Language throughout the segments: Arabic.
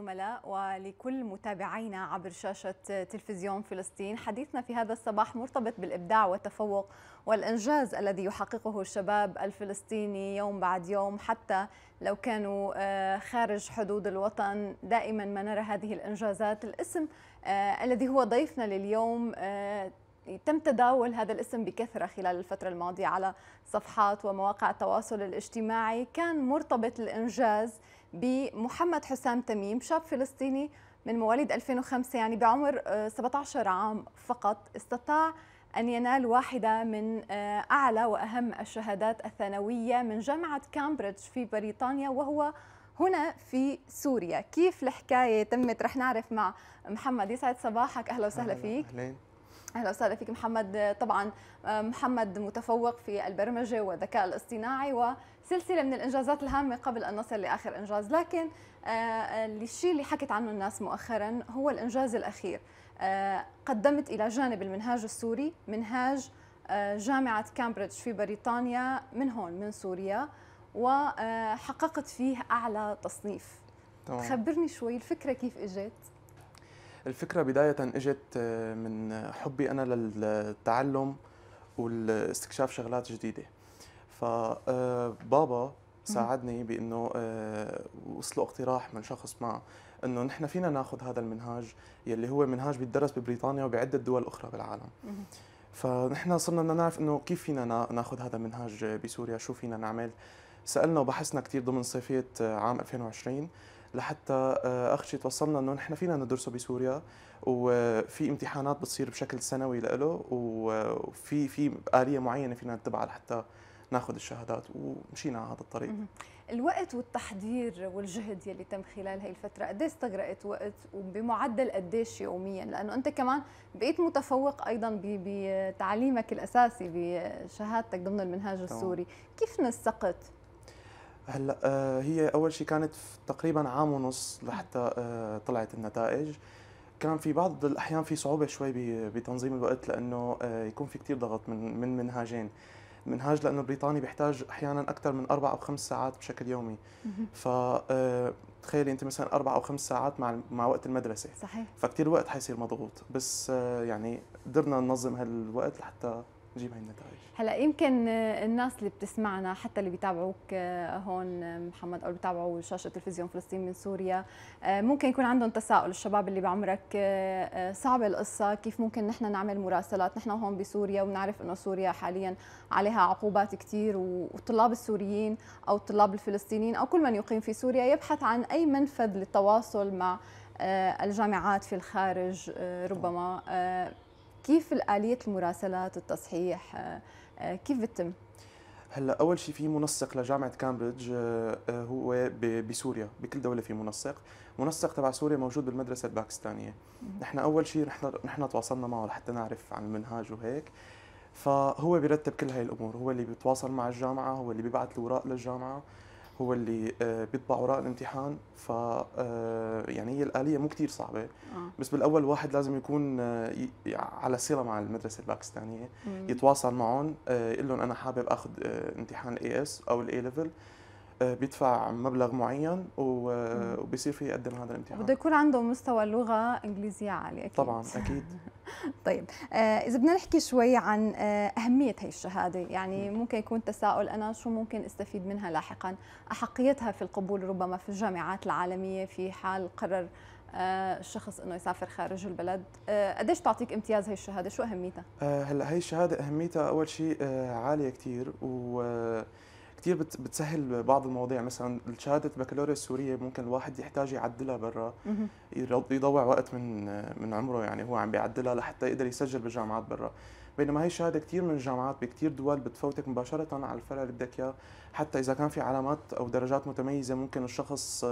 زملاء ولكل متابعينا عبر شاشة تلفزيون فلسطين. حديثنا في هذا الصباح مرتبط بالإبداع والتفوق والإنجاز الذي يحققه الشباب الفلسطيني يوم بعد يوم حتى لو كانوا آه، خارج حدود الوطن. دائما ما نرى هذه الإنجازات. الاسم آه، الذي هو ضيفنا لليوم آه، تم تداول هذا الاسم بكثرة خلال الفترة الماضية على صفحات ومواقع التواصل الاجتماعي. كان مرتبط الإنجاز بمحمد حسام تميم شاب فلسطيني من مواليد 2005 يعني بعمر 17 عام فقط استطاع أن ينال واحدة من أعلى وأهم الشهادات الثانوية من جامعة كامبريدج في بريطانيا وهو هنا في سوريا. كيف الحكاية تمت؟ رح نعرف مع محمد. يسعد صباحك. أهلا وسهلا فيك. أهلا أهلا وسهلا فيك محمد. طبعا محمد متفوق في البرمجة والذكاء الاصطناعي وسلسلة من الإنجازات الهامة قبل أن نصل لآخر إنجاز. لكن الشيء اللي حكت عنه الناس مؤخرا هو الإنجاز الأخير. قدمت إلى جانب المنهاج السوري منهاج جامعة كامبريدج في بريطانيا من هون من سوريا وحققت فيه أعلى تصنيف. طبعا. خبرني شوي الفكرة كيف إجت؟ الفكرة بداية إجت آه، من حبي أنا للتعلم والاستكشاف شغلات جديدة. فبابا آه، ساعدني بإنه آه، وصله اقتراح من شخص ما إنه نحن فينا ناخذ هذا المنهاج يلي هو منهاج بيدرس ببريطانيا وبعدة دول أخرى بالعالم. فنحن صرنا بدنا نعرف إنه كيف فينا ناخذ هذا المنهاج بسوريا شو فينا نعمل. سألنا وبحثنا كثير ضمن صيفية عام 2020 لحتى آه، اخر شيء توصلنا إنه نحن فينا ندرسه بسوريا وفي امتحانات بتصير بشكل سنوي له وفي في آلية معينة فينا نتبعها لحتى ناخذ الشهادات ومشينا على هذا الطريق. الوقت والتحضير والجهد يلي تم خلال هي الفترة قد استغرقت وقت وبمعدل قديش يوميا؟ لأنه أنت كمان بقيت متفوق أيضا بتعليمك الأساسي بشهادتك ضمن المنهاج السوري. كيف نسقت؟ هلأ آه هي أول شيء كانت تقريبا عام ونص لحتى آه طلعت النتائج. كان في بعض الأحيان في صعوبة شوي بتنظيم الوقت لأنه آه يكون في كثير ضغط من من منهاجين. منهاج لأنه بريطاني بيحتاج أحيانا أكثر من أربع أو خمس ساعات بشكل يومي. ف آه، تخيلي أنت مثلا أربع أو خمس ساعات مع مع وقت المدرسة. صحيح. فكثير وقت حيصير مضغوط. بس يعني قدرنا ننظم هالوقت لحتى نجيب هاي النتائج. هلا يمكن الناس اللي بتسمعنا حتى اللي بيتابعوك آه، هون محمد أو بيتابعوا شاشة تلفزيون فلسطين من سوريا آه، ممكن يكون عندهم تساؤل الشباب اللي بعمرك آه، صعبة القصة كيف ممكن نحن نعمل مراسلات؟ نحن هون بسوريا وبنعرف إنه سوريا حاليا عليها عقوبات كثير والطلاب السوريين أو الطلاب الفلسطينيين أو كل من يقيم في سوريا يبحث عن أي منفذ للتواصل مع الجامعات في الخارج ربما كيف آلية المراسلات التصحيح آه، آه، كيف بتتم؟ هلا أول شيء في منسق لجامعة كامبريدج آه، هو بسوريا بكل دولة في منسق. منسق تبع سوريا موجود بالمدرسة الباكستانية. نحن أول شيء نحن نحن تواصلنا معه لحتى نعرف عن المنهاج وهيك. فهو بيرتب كل هاي الأمور هو اللي بيتواصل مع الجامعة هو اللي بيبعث الأوراق للجامعة. هو اللي آه، بيطبع اوراق الامتحان. ف آه، يعني هي الآلية مو كثير صعبة. آه. بس بالأول الواحد لازم يكون على صلة مع المدرسة الباكستانية. يتواصل معهم يقول لهم أنا حابب آخذ امتحان ال AS أو ال A level بيدفع مبلغ معين وبيصير في يقدم هذا الامتحان. بده يكون عنده مستوى لغة إنجليزية عالي أكيد. طبعا أكيد. طيب آه إذا بدنا نحكي شوي عن آه أهمية هي الشهادة يعني ممكن يكون تساؤل أنا شو ممكن أستفيد منها لاحقا؟ أحقيتها في القبول ربما في الجامعات العالمية في حال قرر آه الشخص إنه يسافر خارج البلد. آه قديش تعطيك امتياز هي الشهادة؟ شو أهميتها؟ آه هلا هي الشهادة أهميتها أول شيء آه عالية كثير و كثير بتسهل بعض المواضيع. مثلا شهاده البكالوريا السورية ممكن الواحد يحتاج يعدلها برا يضوع وقت من من عمره يعني هو عم بيعدلها لحتى يقدر يسجل بالجامعات برا. بينما هي شهاده كثير من الجامعات بكثير دول بتفوتك مباشرة على الفرع اللي بدك إياه. حتى إذا كان في علامات أو درجات متميزة ممكن الشخص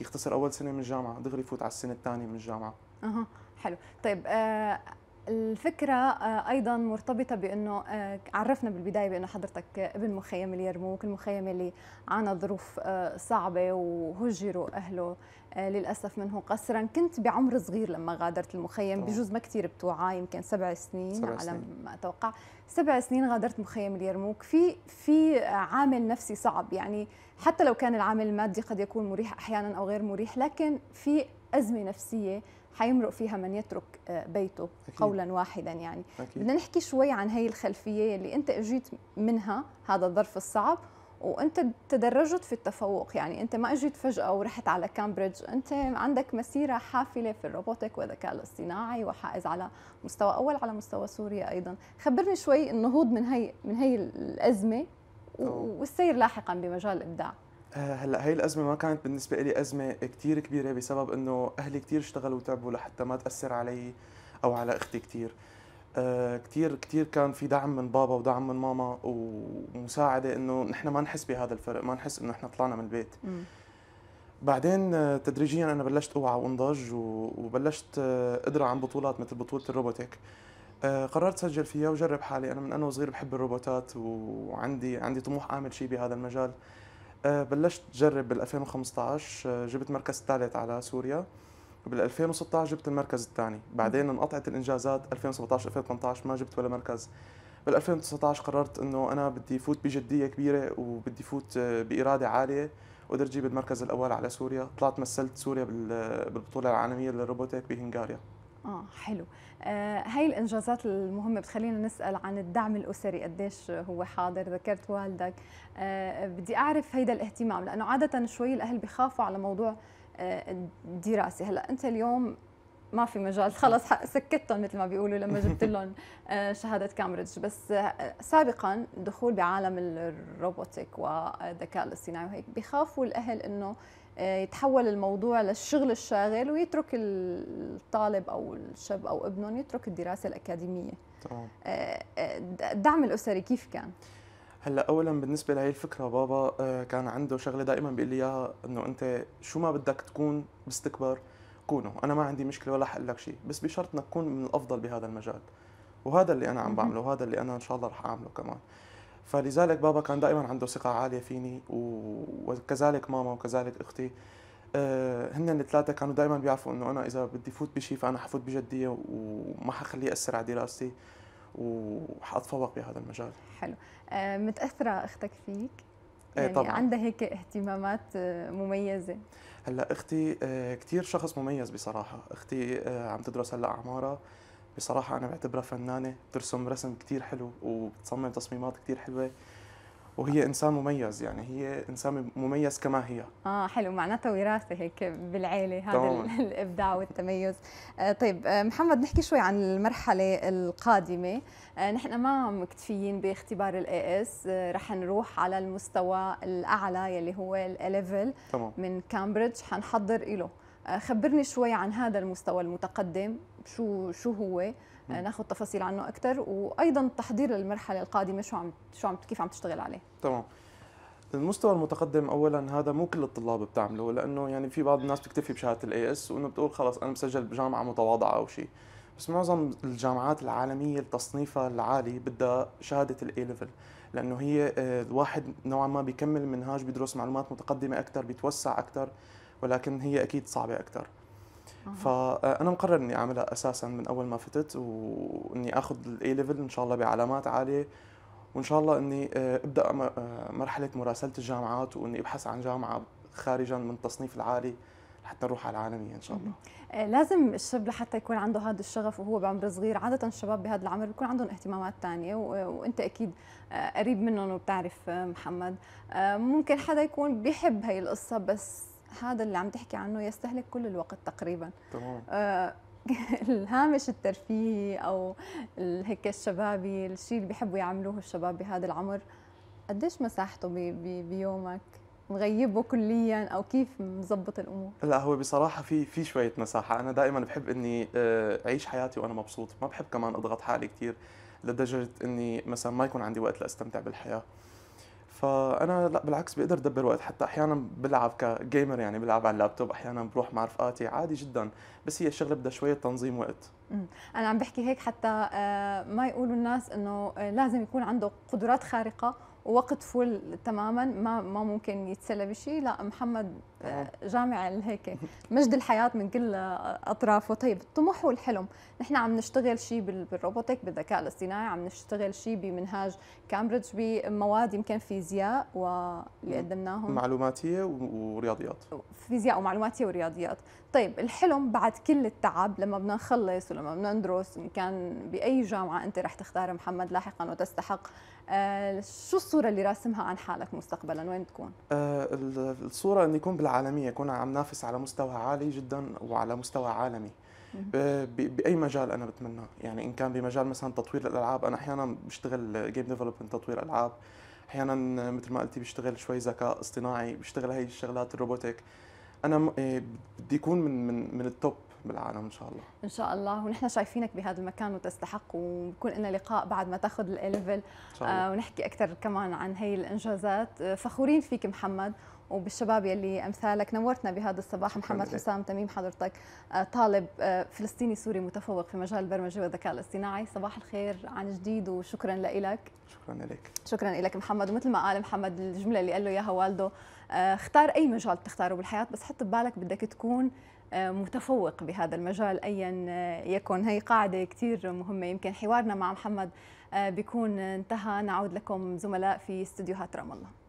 يختصر أول سنة من الجامعة دغري يفوت على السنة الثانية من الجامعة. أها حلو. طيب آه الفكرة آه، أيضا مرتبطة بأنه آه، عرفنا بالبداية بأنه حضرتك ابن مخيم اليرموك المخيم اللي عانى ظروف آه، صعبة وهجروا أهله للأسف منه قسرا. كنت بعمر صغير لما غادرت المخيم بجوز ما كثير بتوعى يمكن سبع سنين سبع على سنين. ما أتوقع. سبع سنين غادرت مخيم اليرموك. في في عامل نفسي صعب يعني حتى لو كان العامل المادي قد يكون مريح أحيانا أو غير مريح لكن في أزمة نفسية حيمرق فيها من يترك آه، بيته أكيد. قولا واحدا يعني. أكيد. بدنا نحكي شوي عن هي الخلفية اللي أنت إجيت منها هذا الظرف الصعب وأنت تدرجت في التفوق. يعني أنت ما إجيت فجأة ورحت على كامبريدج أنت عندك مسيرة حافلة في الروبوتك والذكاء الاصطناعي وحائز على مستوى أول على مستوى سوريا أيضا. خبرني شوي النهوض من هي من هي الأزمة والسير لاحقا بمجال الإبداع. هلأ هي الأزمة ما كانت بالنسبة لي أزمة كثير كبيرة بسبب إنه أهلي كثير اشتغلوا وتعبوا لحتى ما تأثر علي أو على أختي كثير آه، كثير كثير كان في دعم من بابا ودعم من ماما ومساعدة إنه نحن ما نحس بهذا الفرق ما نحس إنه إحنا طلعنا من البيت. م. بعدين آه، تدريجيا أنا بلشت أوعى وأنضج وبلشت أدرى عن بطولات مثل بطولة الروبوتك قررت سجل فيها وجرب حالي. أنا من أنا وصغير بحب الروبوتات وعندي عندي طموح أعمل شيء بهذا المجال. آه، بلشت جرب بال 2015 آه، جبت مركز ثالث على سوريا. وبال 2016 جبت المركز الثاني. بعدين انقطعت الإنجازات. 2017 2018 ما جبت ولا مركز. بال 2019 قررت إنه أنا بدي فوت بجدية كبيرة وبدي فوت آه، بإرادة عالية. وقدرت أجيب المركز الأول على سوريا. طلعت مثلت سوريا بالبطولة العالمية لل robotic بهنغاريا. آه حلو. آه هاي الإنجازات المهمة بتخلينا نسأل عن الدعم الأسري قديش هو حاضر ذكرت والدك. آه بدي أعرف هيدا الاهتمام لأنه عادة شوي الأهل بخافوا على موضوع آه الدراسة. هلأ أنت اليوم ما في مجال. خلص سكتهم مثل ما بيقولوا لما جبت لهم آه، شهادة كامبريدج. بس آه، سابقا الدخول بعالم الروبوتك والذكاء الاصطناعي وهيك بخافوا الأهل إنه آه، يتحول الموضوع للشغل الشاغل ويترك الطالب أو الشاب أو ابنهم يترك الدراسة الأكاديمية. الدعم الأسري كيف كان؟ هلأ اولا بالنسبة لهي الفكرة بابا كان عنده شغلة دائما بيقول لي إياها إنه أنت شو ما بدك تكون باستكبار كونوا أنا ما عندي مشكلة ولا حقول لك شيء بس بشرط إنك تكون من الأفضل بهذا المجال. وهذا اللي أنا عم بعمله وهذا اللي أنا إن شاء الله رح أعمله كمان. فلذلك بابا كان دائما عنده ثقة عالية فيني وكذلك ماما وكذلك أختي. آه، هن الثلاثة كانوا دائما بيعرفوا إنه أنا إذا بدي فوت بشيء فأنا حفوت بجدية وما حخليه ياثر على دراستي وحأتفوق بهذا المجال. حلو. آه، متأثرة أختك فيك؟ يعني طبعا. عندها هيك اهتمامات آه، مميزة. هلأ أختي كثير شخص مميز بصراحة. أختي عم تدرس هلأ عمارة. بصراحة أنا بعتبرها فنانة بترسم رسم كتير حلو وبتصمم تصميمات كتير حلوة. وهي إنسان مميز يعني هي إنسان مميز كما هي. آه حلو. معناتها وراثة هيك بالعيلة هذا طبعا. الإبداع والتميز. آه طيب آه محمد نحكي شوي عن المرحلة القادمة. آه نحن ما مكتفيين باختبار ال AS آه رح نروح على المستوى الأعلى يلي هو ال A level من كامبريدج حنحضر له آه خبرني شوي عن هذا المستوى المتقدم. شو شو هو؟ آه، ناخذ تفاصيل عنه أكثر وأيضا التحضير للمرحله القادمة شو عم شو عم كيف عم تشتغل عليه؟ تمام. المستوى المتقدم اولا هذا مو كل الطلاب بتعمله لأنه يعني في بعض الناس بتكتفي بشهادة ال AS وإنه بتقول خلص أنا مسجل بجامعة متواضعة أو شيء. بس معظم الجامعات العالمية تصنيفها العالي بدها شهادة ال A level لأنه هي آه، الواحد نوعا ما بيكمل منهاج بيدرس معلومات متقدمة أكثر بيتوسع أكثر ولكن هي أكيد صعبة أكثر فأنا مقرر إني أعملها أساسا من أول ما فتت وإني آخذ ال A level إن شاء الله بعلامات عالية وإن شاء الله إني آه، أبدأ آه، مرحلة مراسلة الجامعات وإني أبحث عن جامعة خارجا من التصنيف العالي حتى نروح على العالمية إن شاء الله. آه، لازم الشاب لحتى يكون عنده هذا الشغف وهو بعمر صغير عادة الشباب بهذا العمر بيكون عندهم اهتمامات ثانية وأنت أكيد قريب منهم وبتعرف محمد. ممكن حدا يكون بيحب هي القصة بس هذا اللي عم تحكي عنه يستهلك كل الوقت تقريبا. تمام. آه الهامش الترفيهي أو هيك الشبابي الشيء اللي بيحبوا يعملوه الشباب بهذا العمر قديش مساحته بي بي بيومك؟ مغيبه كليا أو كيف مظبط الأمور؟ لا هو بصراحة في في شوية مساحة. أنا دائما بحب إني آه، أعيش حياتي وأنا مبسوط. ما بحب كمان أضغط حالي كثير لدرجة إني مثلا ما يكون عندي وقت لأستمتع بالحياة. فأنا لا بالعكس بقدر أدبر وقت. حتى أحيانا بلعب كجيمر يعني بلعب على اللابتوب أحيانا بروح مع رفقاتي. عادي جدا. بس هي الشغلة بدها شوية تنظيم وقت. أنا عم بحكي هيك حتى آه، ما يقولوا الناس إنه آه، لازم يكون عنده قدرات خارقة ووقت full تماما ما ما ممكن يتسلى بشيء لا محمد آه، جامع هيك مجد الحياة من كل أطرافه. طيب الطموح والحلم. نحن عم نشتغل شيء بال robotic بالذكاء الاصطناعي. عم نشتغل شيء بمنهاج كامبريدج بمواد يمكن فيزياء واللي قدمناهم. معلوماتية ورياضيات. فيزياء ومعلوماتية ورياضيات. طيب الحلم بعد كل التعب لما بدنا نخلص ولما بدنا ندرس إن كان بأي جامعة أنت رح تختار محمد لاحقا وتستحق آه شو الصورة اللي راسمها عن حالك مستقبلا؟ وين تكون؟ آه الصورة اني يكون بالعالمية يكون عم نافس على مستوى عالي جدا وعلى مستوى عالمي. بأي مجال أنا بتمناه يعني إن كان بمجال مثلا تطوير الألعاب أنا أحيانا بشتغل game development تطوير ألعاب. أحيانا مثل ما قلتي بشتغل شوي ذكاء اصطناعي بشتغل هي الشغلات ال robotic أنا إيه، بدي اكون من من من ال top بالعالم إن شاء الله. إن شاء الله. ونحن شايفينك بهذا المكان وتستحق وبكون لنا لقاء بعد ما تاخذ ال A level آه ونحكي أكثر كمان عن هي الإنجازات. آه، فخورين فيك محمد وبالشباب يلي أمثالك. نورتنا بهذا الصباح. محمد حسام تميم حضرتك. آه، طالب آه، فلسطيني سوري متفوق في مجال البرمجة والذكاء الاصطناعي. صباح الخير عن جديد وشكرا لك شكرا لك. شكرا لك محمد. ومثل ما قال محمد الجملة اللي قال له إياها والده اختار أي مجال تختاره بالحياة بس حط ببالك بدك تكون متفوق بهذا المجال ايا يكن. هي قاعدة كثير مهمة. يمكن حوارنا مع محمد بيكون انتهى. نعود لكم زملاء في استديوهات رام الله.